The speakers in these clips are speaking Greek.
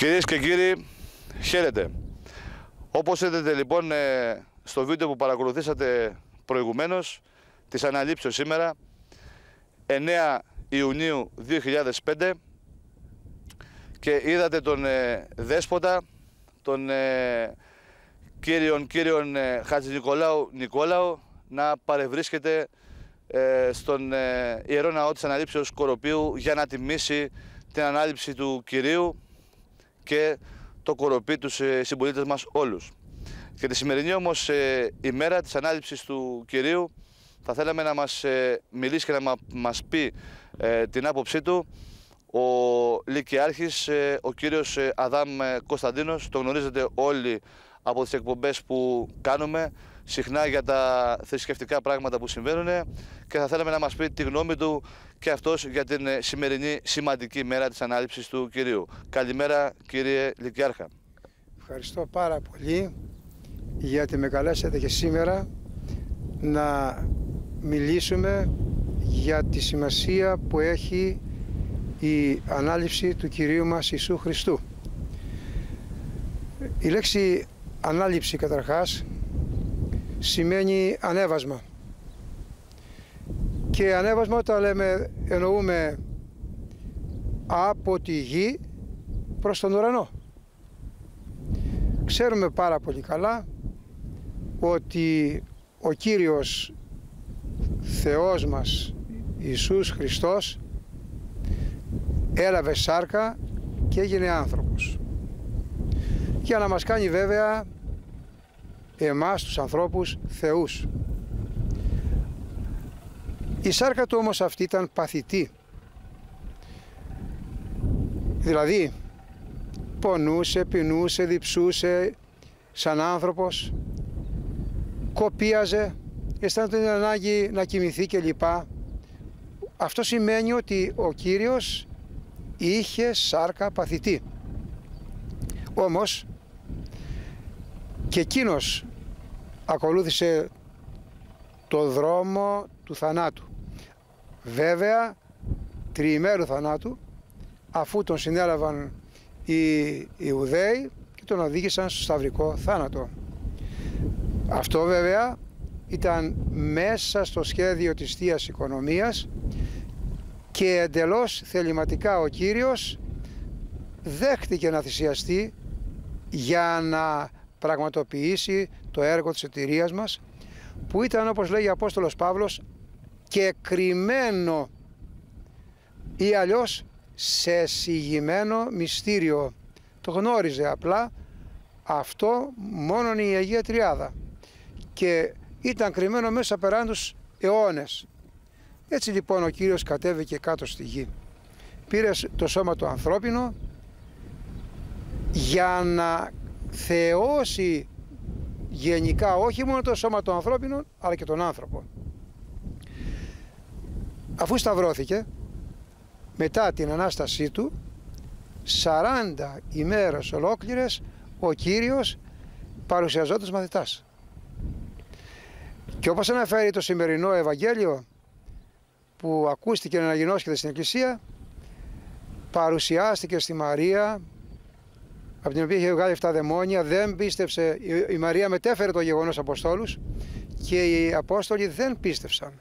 Κυρίες και κύριοι, χαίρετε. Όπως είδατε λοιπόν ε, στο βίντεο που παρακολουθήσατε προηγουμένως, της αναλήψεως σήμερα, 9 Ιουνίου 2005 και είδατε τον ε, Δέσποτα, τον ε, κύριον, κύριον ε, Χατζη Νικολάου Νικόλαου να παρευρίσκεται ε, στον ε, Ιερό Ναό της Αναλήψεως Κοροπίου για να τιμήσει την ανάληψη του Κυρίου και το κοροπή τους ε, συμπολίτες μας όλους. Και τη σημερινή όμως ε, ημέρα της ανάληψης του Κυρίου θα θέλαμε να μας ε, μιλήσει και να μας πει ε, την άποψή του ο Λυκειάρχης, ε, ο κύριος Αδάμ Κωνσταντίνος, το γνωρίζετε όλοι από τις εκπομπές που κάνουμε συχνά για τα θρησκευτικά πράγματα που συμβαίνουν και θα θέλαμε να μας πει τη γνώμη του και αυτός για την σημερινή σημαντική μέρα της ανάληψης του Κυρίου. Καλημέρα κύριε Λυκειάρχα. Ευχαριστώ πάρα πολύ γιατί με καλέσατε και σήμερα να μιλήσουμε για τη σημασία που έχει η ανάληψη του Κυρίου μας Ιησού Χριστού. Η λέξη ανάληψη καταρχάς σημαίνει ανέβασμα. Και ανέβασμα όταν λέμε εννοούμε από τη γη προς τον ουρανό. Ξέρουμε πάρα πολύ καλά ότι ο Κύριος Θεός μας Ιησούς Χριστός έλαβε σάρκα και έγινε άνθρωπος για να μας κάνει βέβαια εμάς τους ανθρώπους θεούς. Η σάρκα του όμως αυτή ήταν παθητή. Δηλαδή πονούσε, πεινούσε, διψούσε σαν άνθρωπος, κοπίαζε, αισθάνεται την ανάγκη να κοιμηθεί κλπ. Αυτό σημαίνει ότι ο Κύριος είχε σάρκα παθητή. Όμως και εκείνος ακολούθησε το δρόμο του θανάτου. Βέβαια, τριημέρου θανάτου, αφού τον συνέλαβαν οι Ιουδαίοι και τον οδήγησαν στο σταυρικό θάνατο. Αυτό βέβαια ήταν μέσα στο σχέδιο της Θείας Οικονομίας και εντελώς θεληματικά ο Κύριος δέχτηκε να θυσιαστεί για να πραγματοποιήσει το έργο της εταιρείας μας που ήταν όπως λέγει ο Απόστολος Παύλος και κρυμμένο ή αλλιώς σε συγημένο μυστήριο. Το γνώριζε απλά αυτό μόνον η Αγία Τριάδα και ήταν κρυμμένο μέσα περάν τους αιώνες. Έτσι λοιπόν ο Κύριος κατέβηκε κάτω στη γη. Πήρε το σώμα του ανθρώπινο για να θεώσει γενικά όχι μόνο το σώμα των ανθρώπινων αλλά και τον άνθρωπο. Αφού σταυρώθηκε μετά την Ανάστασή του 40 ημέρες ολόκληρες ο Κύριος παρουσιαζόταν μαθητάς. Και όπως αναφέρει το σημερινό Ευαγγέλιο που ακούστηκε να αναγνώσκεται στην Εκκλησία παρουσιάστηκε στη Μαρία από την οποία είχε βγάλει 7 δαιμόνια, δεν πίστεψε, η Μαρία μετέφερε το γεγονός Αποστόλους και οι Απόστολοι δεν πίστευσαν.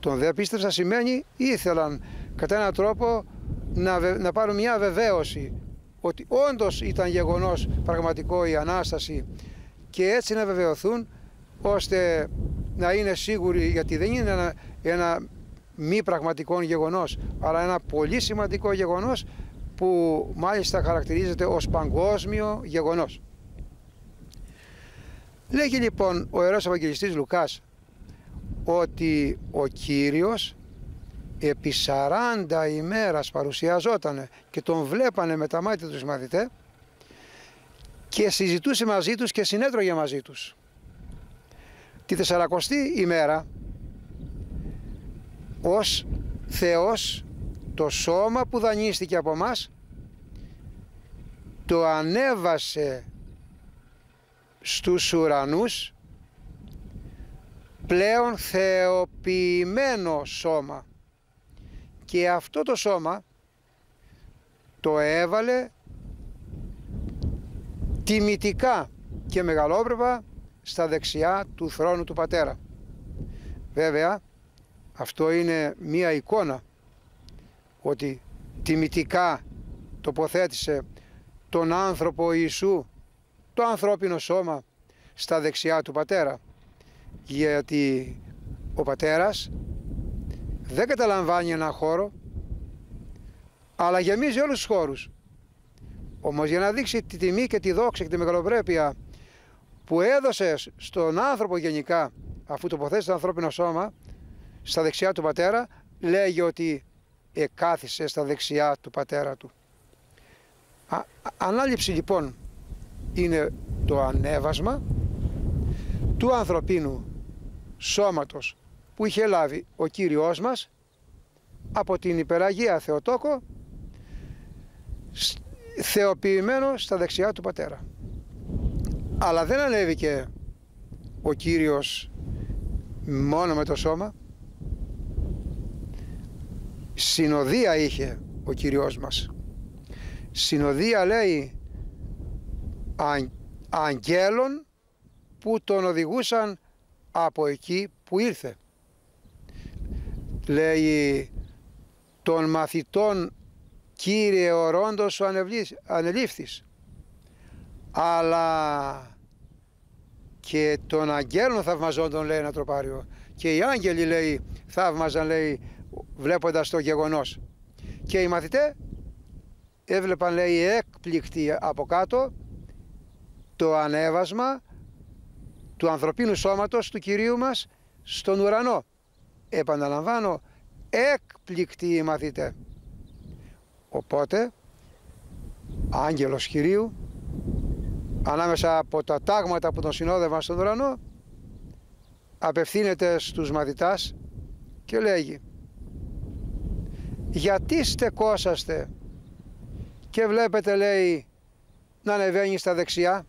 Τον δεν πίστευσαν σημαίνει ήθελαν κατά έναν τρόπο να, να πάρουν μια βεβαίωση ότι όντως ήταν γεγονός πραγματικό η Ανάσταση και έτσι να βεβαιωθούν ώστε να είναι σίγουροι γιατί δεν είναι ένα, ένα μη πραγματικό γεγονός αλλά ένα πολύ σημαντικό γεγονός που μάλιστα χαρακτηρίζεται ως παγκόσμιο γεγονός. Λέγει λοιπόν ο Ιερός Ευαγγελιστής Λουκάς ότι ο Κύριος επί 40 ημέρας παρουσιαζόταν και τον βλέπανε με τα μάτια τους μαθητέ και συζητούσε μαζί τους και συνέτρωγε μαζί τους. Τη 40η ημέρα ως Θεός το σώμα που δανείστηκε από μας το ανέβασε στους ουρανούς πλέον θεοποιημένο σώμα και αυτό το σώμα το έβαλε τιμητικά και μεγαλόπρεπα στα δεξιά του θρόνου του Πατέρα. Βέβαια, αυτό είναι μία εικόνα ότι τιμητικά τοποθέτησε τον άνθρωπο Ιησού, το ανθρώπινο σώμα, στα δεξιά του Πατέρα. Γιατί ο Πατέρας δεν καταλαμβάνει ένα χώρο, αλλά γεμίζει όλους τους χώρους. Όμως για να δείξει τη τιμή και τη δόξα και τη μεγαλοπρέπεια που έδωσε στον άνθρωπο γενικά, αφού τοποθέτησε το ανθρώπινο σώμα, στα δεξιά του Πατέρα, λέγει ότι εκάθισε στα δεξιά του Πατέρα του. Α, ανάληψη λοιπόν είναι το ανέβασμα του ανθρωπίνου σώματος που είχε λάβει ο Κύριος μας από την υπεραγία Θεοτόκο θεοποιημένο στα δεξιά του Πατέρα. Αλλά δεν ανέβηκε ο Κύριος μόνο με το σώμα. Συνοδεία είχε ο Κύριος μας. Συνοδεία λέει αγγέλων που τον οδηγούσαν από εκεί που ήρθε. Λέει των μαθητών Κύριε ορόντος σου ανελήφθης αλλά και των αγγέλων θαυμαζόντων λέει ένα τροπάριο και οι άγγελοι λέει θαύμαζαν λέει βλέποντας το γεγονός και οι μαθητές έβλεπαν λέει έκπληκτοι από κάτω το ανέβασμα του ανθρωπίνου σώματος του Κυρίου μας στον ουρανό. Επαναλαμβάνω, έκπληκτοι οι μαθητές. Οπότε, άγγελος Κυρίου, ανάμεσα από τα τάγματα που τον συνόδευαν στον ουρανό, απευθύνεται στους μαθητάς και λέγει γιατί στεκόσαστε; Και βλέπετε λέει να ανεβαίνει στα δεξιά.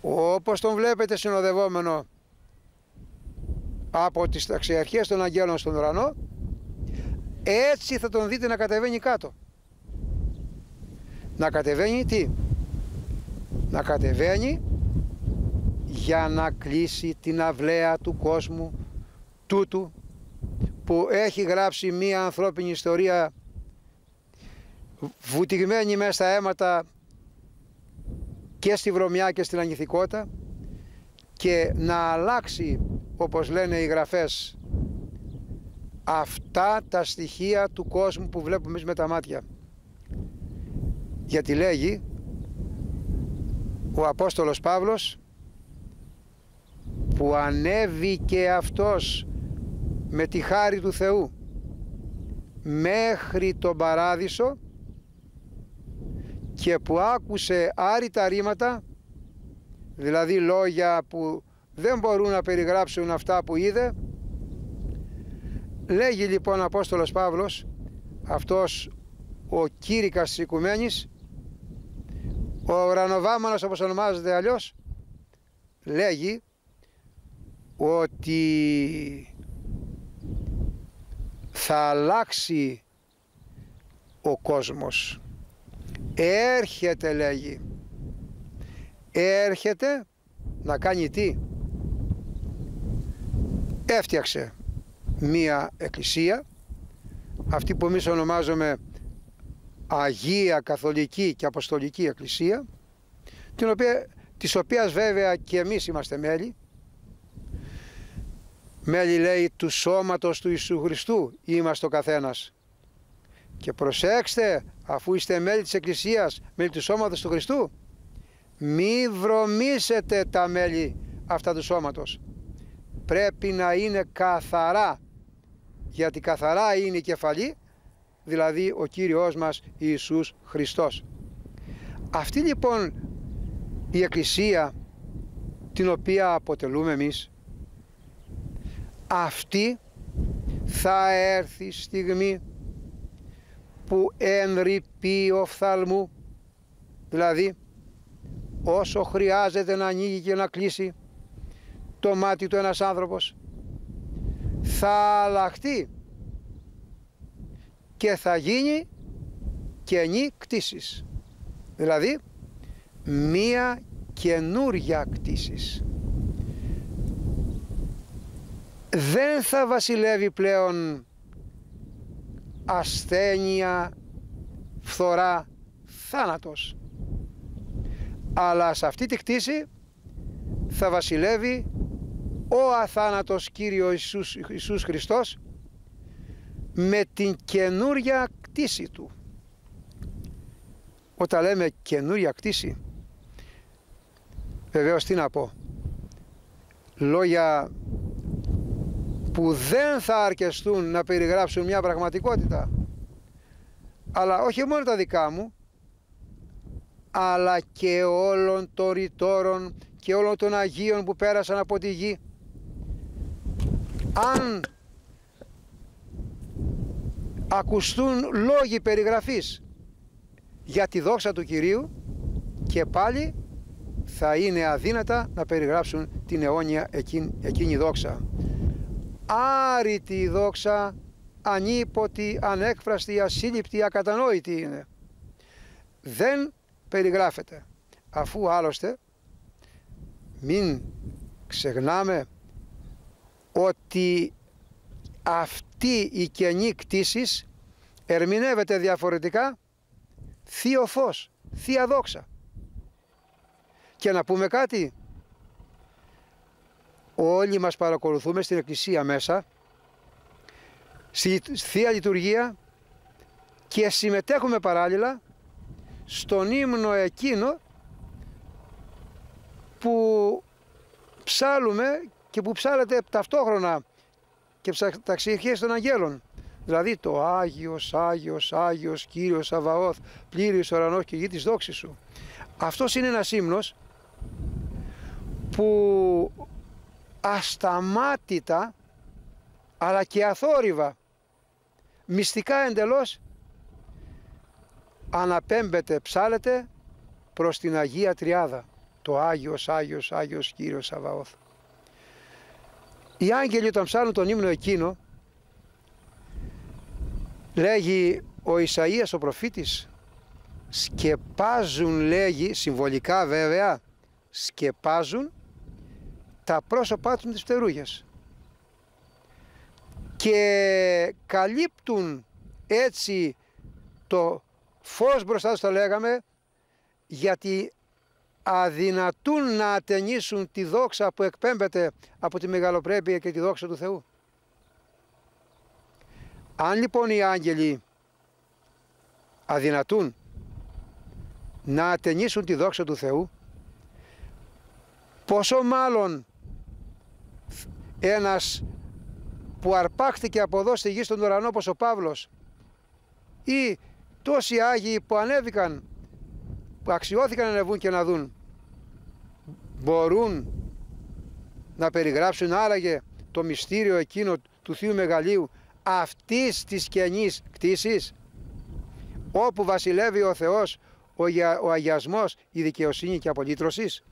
Όπως τον βλέπετε συνοδευόμενο από τις ταξιαρχίες των αγγέλων στον ουρανό έτσι θα τον δείτε να κατεβαίνει κάτω. Να κατεβαίνει τι; Να κατεβαίνει για να κλείσει την αυλαία του κόσμου τούτου που έχει γράψει μία ανθρώπινη ιστορία βουτυγμένη μέσα στα αίματα και στη βρωμιά και στην ανηθικότητα και να αλλάξει όπως λένε οι γραφές αυτά τα στοιχεία του κόσμου που βλέπουμε εμείς με τα μάτια. Γιατί λέγει ο Απόστολος Παύλος που ανέβηκε αυτός με τη χάρη του Θεού. Μέχρι τον παράδεισο και που άκουσε άρρητα ρήματα δηλαδή λόγια που δεν μπορούν να περιγράψουν αυτά που είδε λέγει λοιπόν ο Απόστολος Παύλος αυτός ο κήρυκας της οικουμένης ο ουρανοβάμανος όπως ονομάζεται αλλιώς λέγει ότι θα αλλάξει ο κόσμος. Έρχεται λέγει. Έρχεται να κάνει τι; Έφτιαξε μία εκκλησία αυτή που εμείς ονομάζουμε Αγία Καθολική και Αποστολική Εκκλησία την οποία, της οποίας βέβαια και εμείς είμαστε μέλη μέλη λέει του σώματος του Ιησού Χριστού είμαστε ο καθένας. Και προσέξτε αφού είστε μέλη της Εκκλησίας μέλη του σώματος του Χριστού μη βρωμίσετε τα μέλη αυτά του σώματος. Πρέπει να είναι καθαρά γιατί καθαρά είναι η κεφαλή δηλαδή ο Κύριος μας Ιησούς Χριστός. Αυτή λοιπόν η Εκκλησία την οποία αποτελούμε εμείς αυτή θα έρθει στιγμή που ενρυπεί ο φθαλμού δηλαδή όσο χρειάζεται να ανοίγει και να κλείσει το μάτι του ένας άνθρωπος θα αλλάχτεί και θα γίνει καινή κτίσης δηλαδή μία καινούρια κτίσης. Δεν θα βασιλεύει πλέον ασθένεια, φθορά, θάνατος. Αλλά σε αυτή τη κτήση θα βασιλεύει ο αθάνατος Κύριος Ιησούς, Ιησούς Χριστός με την καινούρια κτήση Του. Όταν λέμε καινούρια κτήση, βεβαίως τι να πω, λόγια που δεν θα αρκεστούν να περιγράψουν μια πραγματικότητα αλλά όχι μόνο τα δικά μου αλλά και όλων των ρητόρων και όλων των Αγίων που πέρασαν από τη γη αν ακουστούν λόγοι περιγραφής για τη δόξα του Κυρίου και πάλι θα είναι αδύνατα να περιγράψουν την αιώνια εκείνη, εκείνη δόξα. Άρρητη η δόξα, ανίποτη, ανέκφραστη, ασύλληπτη, ακατανόητη είναι. Δεν περιγράφεται, αφού άλλωστε μην ξεχνάμε ότι αυτή η καινή κτήσης ερμηνεύεται διαφορετικά θείο φως, θεία δόξα. Και να πούμε κάτι, όλοι μας παρακολουθούμε στην εκκλησία μέσα, στη Θεία Λειτουργία και συμμετέχουμε παράλληλα στον ύμνο εκείνο που ψάλουμε και που ψάλεται ταυτόχρονα και τα ξεχές των αγγέλων. Δηλαδή το Άγιος, Άγιος, Άγιος, Κύριος Αβαώθ, πλήρης ουρανός και γη της δόξης σου. Αυτός είναι ένας ύμνος που ασταμάτητα αλλά και αθόρυβα μυστικά εντελώς αναπέμπεται, ψάλεται προς την Αγία Τριάδα το Άγιος, Άγιος, Άγιος Κύριος Σαβαώθ. Οι άγγελοι όταν ψάλουν τον ύμνο εκείνο λέγει ο Ισαΐας ο προφήτης σκεπάζουν λέγει συμβολικά βέβαια σκεπάζουν τα πρόσωπά τους με τις φτερούγες και καλύπτουν έτσι το φως μπροστά τους το λέγαμε γιατί αδυνατούν να ατενίσουν τη δόξα που εκπέμπεται από τη μεγαλοπρέπεια και τη δόξα του Θεού. Αν λοιπόν οι άγγελοι αδυνατούν να ατενίσουν τη δόξα του Θεού, πόσο μάλλον ένας που αρπάχτηκε από εδώ στη γη στον ουρανό όπως ο Παύλος ή τόσοι Άγιοι που ανέβηκαν που αξιώθηκαν να ανεβούν και να δουν μπορούν να περιγράψουν άραγε το μυστήριο εκείνο του Θείου Μεγαλείου αυτής της καινής κτήσης όπου βασιλεύει ο Θεός ο, ο αγιασμός, η δικαιοσύνη και η απολύτρωσης.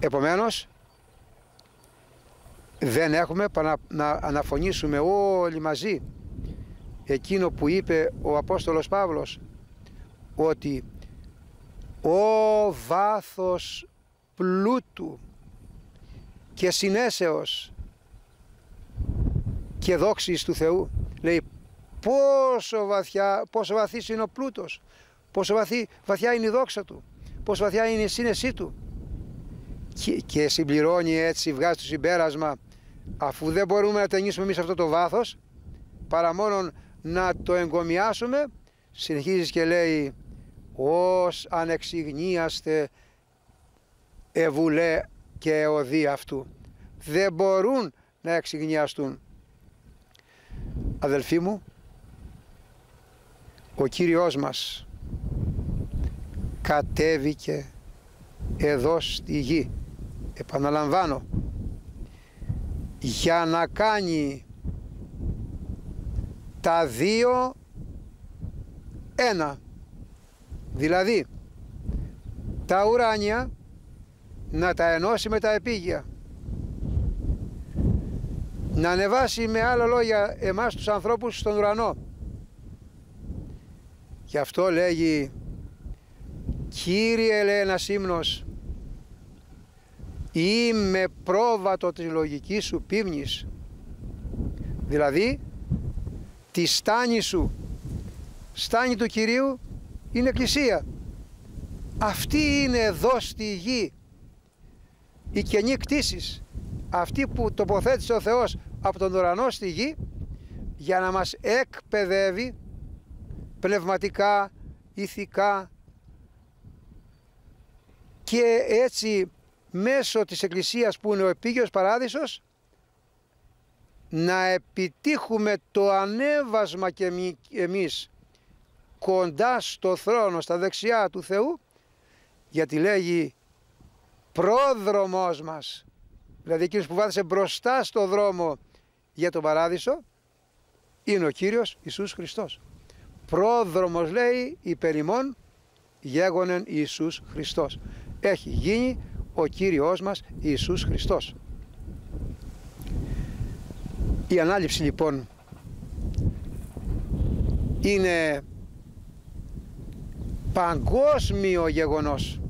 Επομένως δεν έχουμε να αναφωνήσουμε όλοι μαζί. Εκείνο που είπε ο Απόστολος Παύλος ότι ο βάθος πλούτου και συνέσεως και δόξης του Θεού λέει πόσο, βαθιά, πόσο βαθύς είναι ο πλούτος πόσο βαθύ, βαθιά είναι η δόξα του πόσο βαθιά είναι η σύνεσή του και, και συμπληρώνει έτσι βγάζει το συμπέρασμα αφού δεν μπορούμε να ταινίσουμε εμείς αυτό το βάθος παρά μόνο να το εγκομιάσουμε συνεχίζεις και λέει ως ανεξιγνίαστε ευουλέ και εωδή αυτού δεν μπορούν να εξηγνιαστούν αδελφοί μου ο Κύριος μας κατέβηκε εδώ στη γη. Επαναλαμβάνω για να κάνει τα δύο ένα. Δηλαδή τα ουράνια να τα ενώσει με τα επίγεια. Να ανεβάσει με άλλα λόγια εμάς τους ανθρώπους στον ουρανό. Γι' αυτό λέγει Κύριε λέει ένας ύμνος είμαι πρόβατο της λογικής σου πίμνης. Δηλαδή τη στάνη σου στάνη του Κυρίου είναι εκκλησία. Αυτή είναι εδώ στη γη. Η καινή κτήσεις αυτή που τοποθέτησε ο Θεός από τον ουρανό στη γη για να μας εκπαιδεύει πνευματικά, ηθικά. Και έτσι μέσω της Εκκλησίας που είναι ο επίγειος παράδεισος να επιτύχουμε το ανέβασμα και εμείς κοντά στο θρόνο, στα δεξιά του Θεού γιατί λέγει πρόδρομός μας. Δηλαδή εκείνος που βάθησε μπροστά στο δρόμο για τον παράδεισο είναι ο Κύριος Ιησούς Χριστός. Πρόδρομος λέει υπερημών γέγονεν Ιησούς Χριστός. Έχει γίνει ο Κύριος μας Ιησούς Χριστός. Η ανάληψη λοιπόν είναι παγκόσμιο γεγονός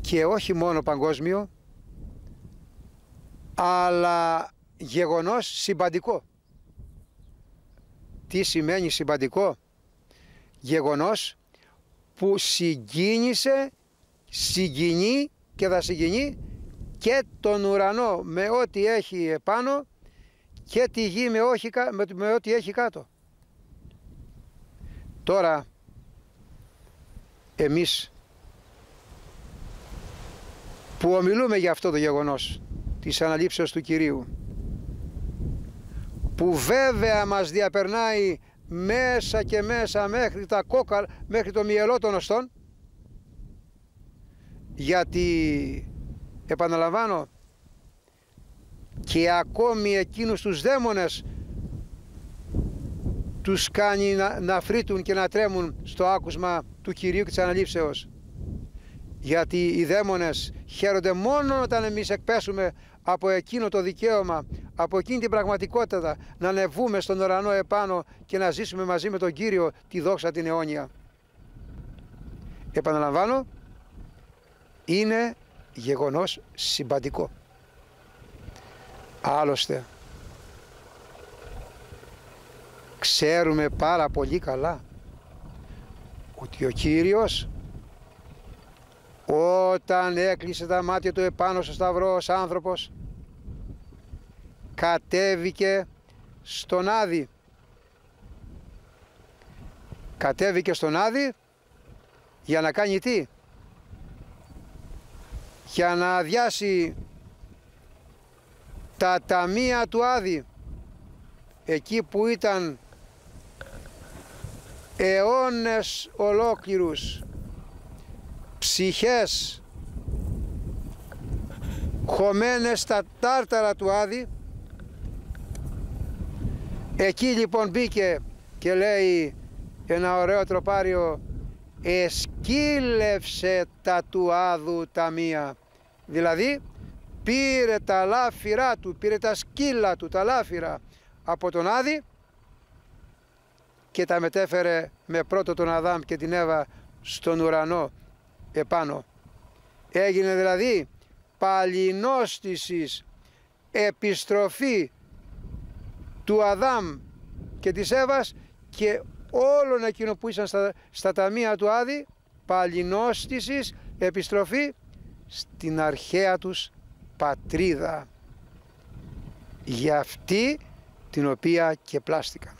και όχι μόνο παγκόσμιο αλλά γεγονός συμπαντικό. Τι σημαίνει συμπαντικό; Γεγονός που συγκίνησε συγκινεί και θα συγκινεί και τον ουρανό με ό,τι έχει επάνω και τη γη με, όχι, με, με ό,τι έχει κάτω. Τώρα εμείς που ομιλούμε για αυτό το γεγονός της αναλήψεως του Κυρίου που βέβαια μας διαπερνάει μέσα και μέσα μέχρι τα κόκαλ, μέχρι το μυελό των οστών γιατί επαναλαμβάνω και ακόμη εκείνους τους δαίμονες τους κάνει να, να φρύτουν και να τρέμουν στο άκουσμα του Κυρίου και της Αναλήψεως γιατί οι δαίμονες χαίρονται μόνο όταν εμείς εκπέσουμε από εκείνο το δικαίωμα, από εκείνη την πραγματικότητα να ανεβούμε στον ουρανό επάνω και να ζήσουμε μαζί με τον Κύριο τη δόξα την αιώνια. Επαναλαμβάνω, είναι γεγονός συμπαντικό. Άλλωστε, ξέρουμε πάρα πολύ καλά ότι ο Κύριος όταν έκλεισε τα μάτια του επάνω στο σταυρό ως άνθρωπος κατέβηκε στον Άδη κατέβηκε στον Άδη για να κάνει τι; Για να αδειάσει τα ταμεία του Άδη εκεί που ήταν αιώνες ολόκληρους ψυχές χωμένες στα τάρταρα του Άδη εκεί λοιπόν μπήκε και λέει ένα ωραίο τροπάριο εσκύλευσε τα του Άδου ταμεία δηλαδή πήρε τα λάφυρά του πήρε τα σκύλα του τα λάφυρα από τον Άδη και τα μετέφερε με πρώτο τον Αδάμ και την Εύα στον ουρανό επάνω. Έγινε δηλαδή παλινόστησης επιστροφή του Αδάμ και της Εύας και όλων εκείνο που ήσαν στα, στα ταμεία του Άδη παλινόστησης επιστροφή στην αρχαία τους πατρίδα για αυτή την οποία και πλάστηκαν.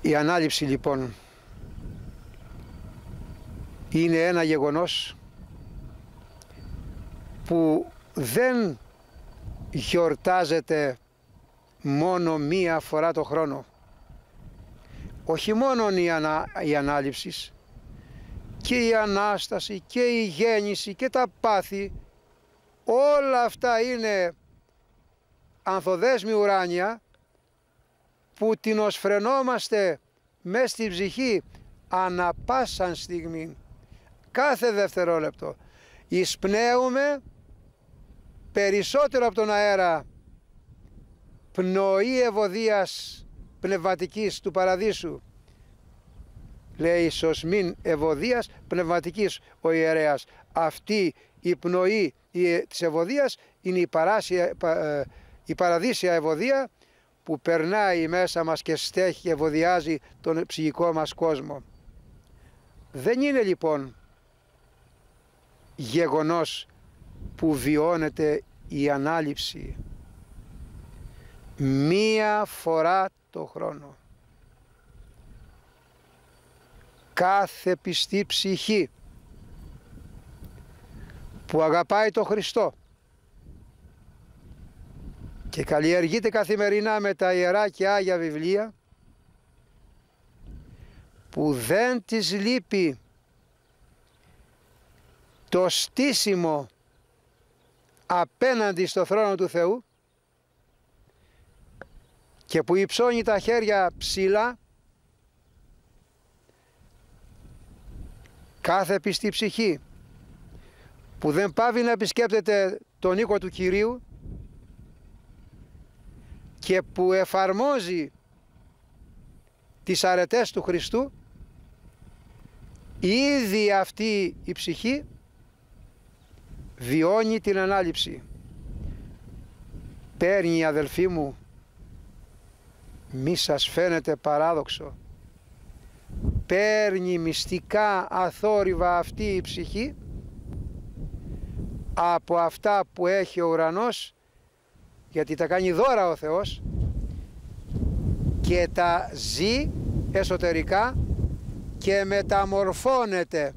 Η ανάληψη λοιπόν είναι ένα γεγονός που δεν γιορτάζεται μόνο μία φορά το χρόνο. Όχι μόνο η, ανα, η ανάληψης και η Ανάσταση και η γέννηση και τα πάθη. Όλα αυτά είναι ανθοδέσμη ουράνια που την οσφρενόμαστε μέσα στη ψυχή ανα πάσαν στιγμή κάθε δευτερόλεπτο. Εισπνέουμε περισσότερο από τον αέρα πνοή ευωδίας πνευματικής του παραδείσου. Λέει σωσμήν ευωδίας πνευματικής ο ιερέας. Αυτή η πνοή της ευωδίας είναι η, παράσια, ε, η παραδείσια ευωδία που περνάει μέσα μας και στέχει και ευωδιάζει τον ψυχικό μας κόσμο. Δεν είναι λοιπόν γεγονός που βιώνεται η ανάληψη μία φορά το χρόνο. Κάθε πιστή ψυχή που αγαπάει το Χριστό και καλλιεργείται καθημερινά με τα Ιερά και Άγια Βιβλία που δεν της λείπει το στήσιμο απέναντι στο θρόνο του Θεού και που υψώνει τα χέρια ψηλά κάθε πιστή ψυχή που δεν πάβει να επισκέπτεται τον οίκο του Κυρίου και που εφαρμόζει τις αρετές του Χριστού ήδη αυτή η ψυχή βιώνει την ανάληψη. Παίρνει αδελφοί μου μη σας φαίνεται παράδοξο. Παίρνει μυστικά αθόρυβα αυτή η ψυχή από αυτά που έχει ο ουρανός γιατί τα κάνει δώρα ο Θεός και τα ζει εσωτερικά και μεταμορφώνεται.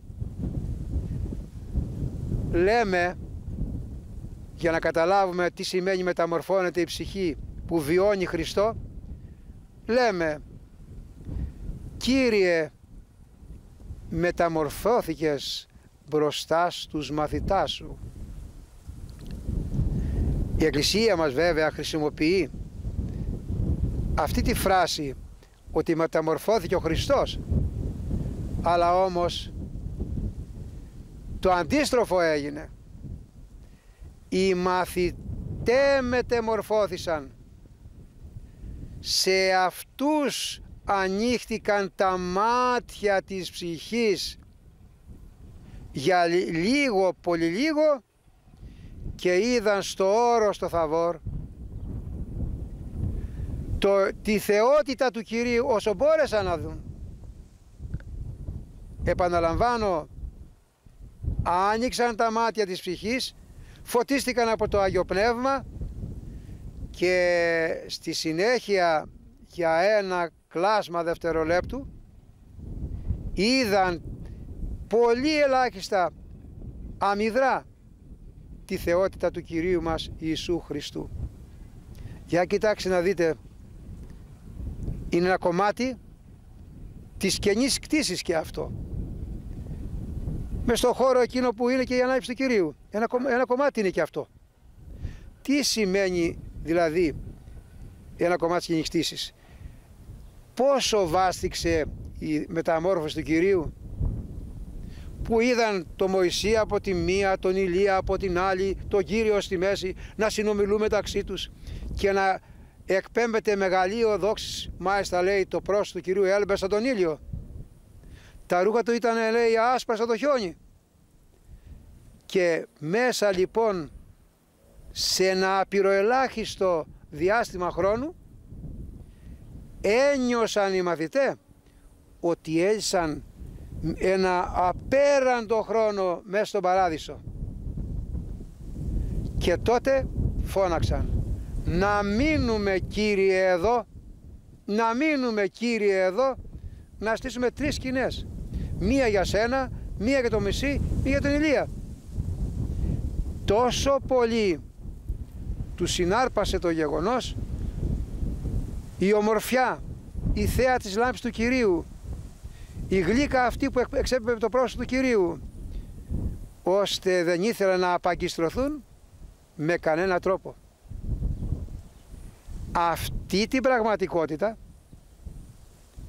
Λέμε για να καταλάβουμε τι σημαίνει μεταμορφώνεται η ψυχή που βιώνει Χριστό λέμε Κύριε μεταμορφώθηκες μπροστά στους μαθητάς σου η Εκκλησία μας βέβαια χρησιμοποιεί αυτή τη φράση ότι μεταμορφώθηκε ο Χριστός αλλά όμως το αντίστροφο έγινε. Οι μαθητές μετεμορφώθησαν σε αυτούς ανοίχτηκαν τα μάτια της ψυχής. Για λίγο πολύ λίγο και είδαν στο όρο στο Θαβόρ το, τη θεότητα του Κυρίου όσο μπόρεσαν να δουν. Επαναλαμβάνω άνοιξαν τα μάτια της ψυχής φωτίστηκαν από το Άγιο Πνεύμα και στη συνέχεια για ένα κλάσμα δευτερολέπτου είδαν πολύ ελάχιστα αμυδρά τη θεότητα του Κυρίου μας Ιησού Χριστού. Για κοιτάξτε να δείτε, είναι ένα κομμάτι της καινής κτήσης και αυτό. Μες στο χώρο εκείνο που είναι και η ανάγκη του Κυρίου. Ένα, ένα κομμάτι είναι και αυτό. Τι σημαίνει δηλαδή ένα κομμάτι της καινής Πόσο βάστηξε η μεταμόρφωση του Κυρίου που είδαν το Μωυσή από τη μία, τον Ηλία από την άλλη, τον Κύριο στη μέση, να συνομιλούν μεταξύ τους και να εκπέμπεται μεγαλείο δόξης, μάλιστα λέει το πρόσωπο του Κυρίου έλμπε σαν τον ήλιο. Τα ρούχα του ήταν λέει άσπρα σαν το χιόνι. Και μέσα λοιπόν σε ένα απειροελάχιστο διάστημα χρόνου ένιωσαν οι μαθητές ότι έζησαν ένα απέραντο χρόνο μέσα στον παράδεισο. Και τότε φώναξαν να μείνουμε Κύριε εδώ να μείνουμε Κύριε εδώ να στήσουμε τρεις σκηνές. Μία για σένα, μία για το μισή, μία για τον Ηλία τόσο πολύ του συνάρπασε το γεγονός η ομορφιά, η θέα της λάμπης του Κυρίου η γλύκα αυτή που εξέπεπε το πρόσωπο του Κυρίου ώστε δεν ήθελαν να απαγκιστρωθούν με κανένα τρόπο. Αυτή την πραγματικότητα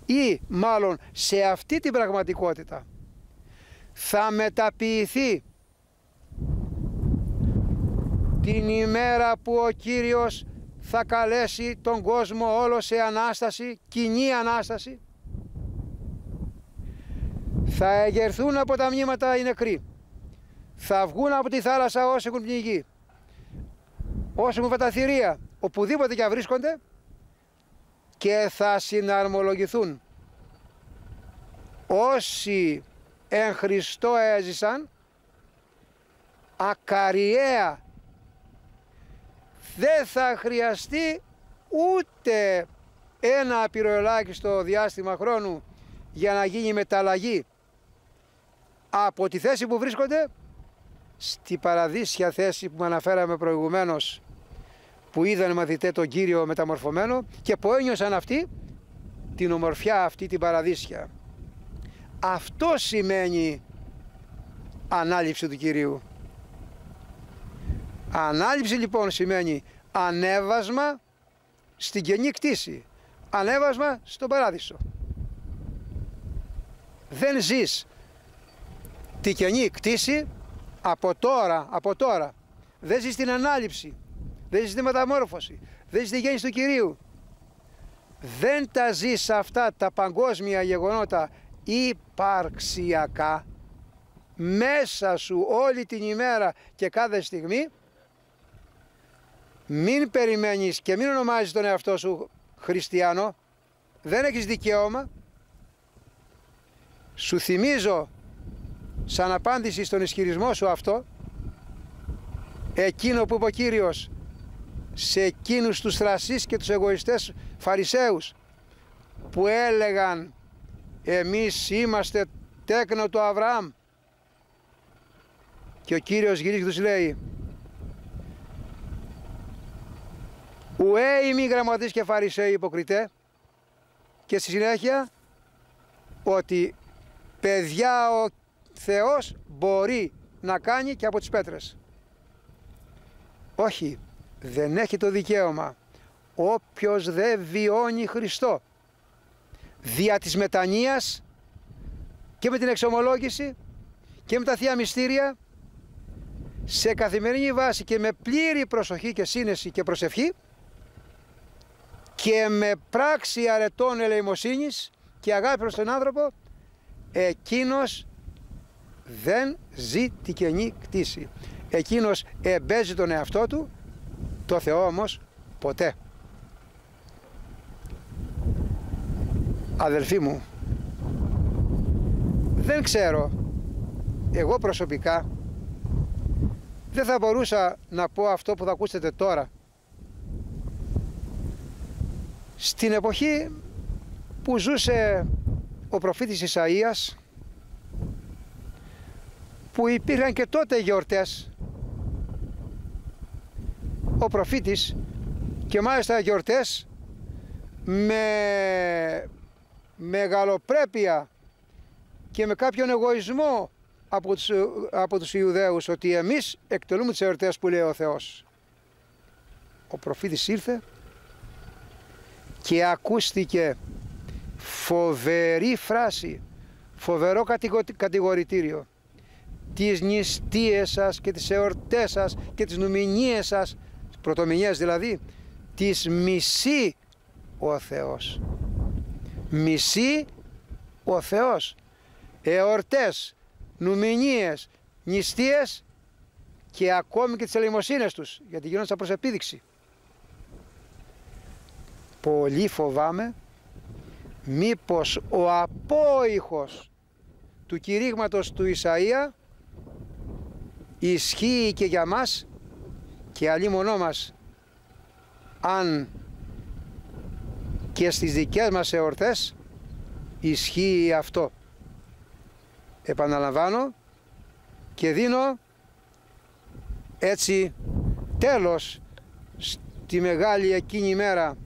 ή μάλλον σε αυτή την πραγματικότητα θα μεταποιηθεί την ημέρα που ο Κύριος θα καλέσει τον κόσμο όλο σε Ανάσταση, κοινή Ανάσταση. Θα εγερθούν από τα μνήματα οι νεκροί. Θα βγουν από τη θάλασσα όσοι έχουν πνιγεί. Όσοι έχουν βαταθυρία, οπουδήποτε και βρίσκονται και θα συναρμολογηθούν. Όσοι εν Χριστώ έζησαν ακαριέα δεν θα χρειαστεί ούτε ένα απειροελάχιστο διάστημα χρόνου για να γίνει μεταλλαγή από τη θέση που βρίσκονται στη παραδείσια θέση που αναφέραμε προηγουμένως που είδαν μαθητές τον Κύριο μεταμορφωμένο και που ένιωσαν αυτοί την ομορφιά αυτή την παραδείσια. Αυτό σημαίνει ανάληψη του Κυρίου. Ανάληψη λοιπόν σημαίνει ανέβασμα στην καινή κτήση. Ανέβασμα στον παράδεισο. Δεν ζεις τη καινή κτήση από τώρα, από τώρα. Δεν ζεις την ανάληψη. Δεν ζεις τη μεταμόρφωση. Δεν ζεις τη γέννηση του Κυρίου. Δεν τα ζεις αυτά τα παγκόσμια γεγονότα υπαρξιακά μέσα σου όλη την ημέρα και κάθε στιγμή μην περιμένεις και μην ονομάζεις τον εαυτό σου χριστιανό. Δεν έχεις δικαίωμα. Σου θυμίζω σαν απάντηση στον ισχυρισμό σου αυτό. Εκείνο που είπε ο Κύριος σε εκείνους τους θρασείς και τους εγωιστές φαρισαίους που έλεγαν εμείς είμαστε τέκνο του Αβραάμ και ο Κύριος γυρίζει και τους λέει ουέ ημί γραμματείς και φαρισαίοι υποκριτέ. Και στη συνέχεια ότι παιδιά ο Θεός μπορεί να κάνει και από τις πέτρες. Όχι δεν έχει το δικαίωμα. Όποιος δεν βιώνει Χριστό δια της μετανοίας και με την εξομολόγηση και με τα Θεία Μυστήρια σε καθημερινή βάση και με πλήρη προσοχή και σύνεση και προσευχή και με πράξη αρετών ελεημοσύνης και αγάπη προς τον άνθρωπο εκείνος δεν ζει τη καινή κτήση. Εκείνος εμπέζει τον εαυτό του το Θεό όμως ποτέ. Αδελφοί μου δεν ξέρω εγώ προσωπικά δεν θα μπορούσα να πω αυτό που θα ακούσετε τώρα στην εποχή που ζούσε ο προφήτης Ισαΐας που υπήρχαν και τότε γιορτές ο προφήτης και μάλιστα γιορτές με μεγαλοπρέπεια και με κάποιον εγωισμό από τους, από τους Ιουδαίους ότι εμείς εκτελούμε τις εορτές που λέει ο Θεός. Ο προφήτης ήρθε και ακούστηκε φοβερή φράση, φοβερό κατηγορητήριο. Τις νηστείες σας και τις εορτές σας και τις νομινίες σας, πρωτομηνίες δηλαδή, τις μισεί ο Θεός μισεί ο Θεός. Εορτές, νουμενίες, νηστείες και ακόμη και τις ελεημοσύνες τους γιατί γίνονται προς επίδειξη πολύ φοβάμαι μήπως ο απόϊχος του κηρύγματος του Ισαΐα ισχύει και για μας και αλλή μονό μας αν και στις δικές μας εορτές ισχύει αυτό. Επαναλαμβάνω και δίνω έτσι τέλος στη μεγάλη εκείνη μέρα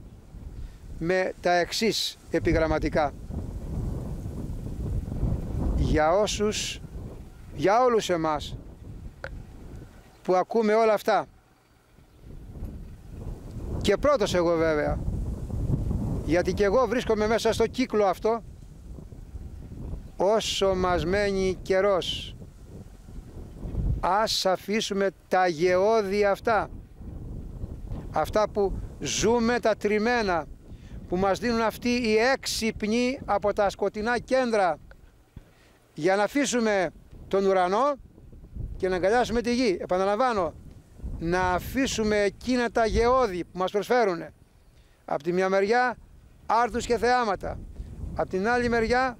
με τα εξής επιγραμματικά. Για όσους, για όλους εμάς που ακούμε όλα αυτά και πρώτος εγώ βέβαια γιατί και εγώ βρίσκομαι μέσα στο κύκλο αυτό όσο μας μένει καιρός ας αφήσουμε τα γεώδη αυτά αυτά που ζούμε τα τριμμένα που μας δίνουν αυτοί οι έξυπνοι από τα σκοτεινά κέντρα για να αφήσουμε τον ουρανό και να αγκαλιάσουμε τη γη. Επαναλαμβάνω, να αφήσουμε εκείνα τα γεώδη που μας προσφέρουν. Από τη μια μεριά άρτους και θεάματα. Από την άλλη μεριά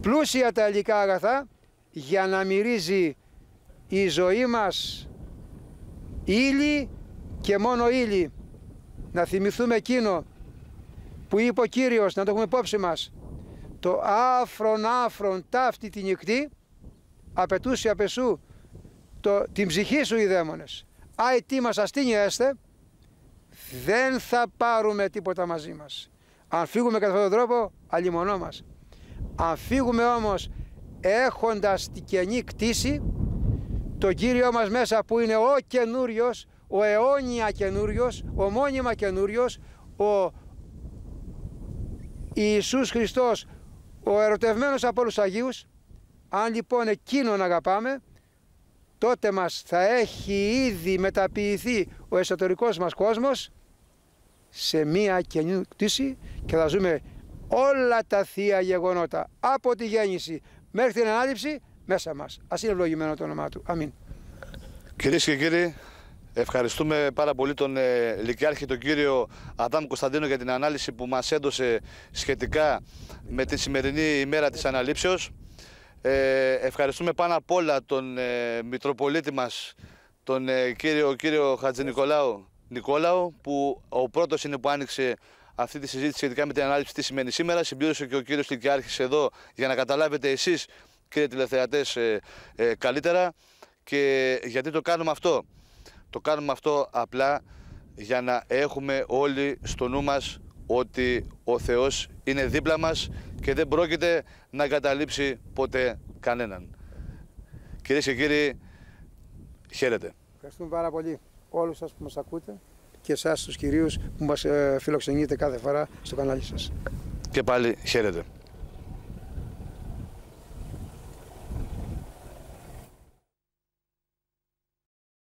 πλούσια τα υλικά αγαθά για να μυρίζει η ζωή μας ύλη και μόνο ύλη. Να θυμηθούμε εκείνο που είπε ο Κύριος, να το έχουμε υπόψη μας. Το άφρον άφρον ταύτη την νυχτή απαιτούσε απεσού το, την ψυχή σου οι δαίμονες. Άι τι μας αστήνει έστε, δεν θα πάρουμε τίποτα μαζί μας. Αν φύγουμε κατά αυτόν τον τρόπο, αλλημονό μας. Αν φύγουμε όμως έχοντας την καινή κτήση, το Κύριο μας μέσα που είναι ο καινούριος, ο αιώνια καινούριος, ο μόνιμα καινούριος, ο Ιησούς Χριστός, ο ερωτευμένος από όλους Αγίους, αν λοιπόν εκείνον αγαπάμε, τότε μας θα έχει ήδη μεταποιηθεί ο εσωτερικός μας κόσμος σε μία καινή κτήση και θα ζούμε όλα τα θεία γεγονότα από τη γέννηση μέχρι την ανάληψη μέσα μας. Ας είναι ευλογημένο το όνομά του. Αμήν. Κυρίες και κύριοι, ευχαριστούμε πάρα πολύ τον ε, Λυκιάρχη, τον κύριο Αδάμ Κωνσταντίνο για την ανάλυση που μας έδωσε σχετικά με τη σημερινή ημέρα της αναλήψεως. Ε, ευχαριστούμε πάνω απ' όλα τον ε, Μητροπολίτη μας, τον ε, κύριο, κύριο Χατζη Νικολάου, Νικόλαο, που ο πρώτος είναι που άνοιξε αυτή τη συζήτηση σχετικά με την ανάλυση τι σημαίνει σήμερα. Συμπλήρωσε και ο κύριος Λυκιάρχης εδώ για να καταλάβετε εσείς κύριε τηλεθεατές ε, ε, καλύτερα. Και γιατί το κάνουμε αυτό; Το κάνουμε αυτό απλά για να έχουμε όλοι στο νου μας ότι ο Θεός είναι δίπλα μας και δεν πρόκειται να εγκαταλείψει ποτέ κανέναν. Κυρίες και κύριοι, χαίρετε. Ευχαριστούμε πάρα πολύ όλους σας που μας ακούτε και εσάς τους κυρίους που μας ε, φιλοξενείτε κάθε φορά στο κανάλι σας. Και πάλι χαίρετε.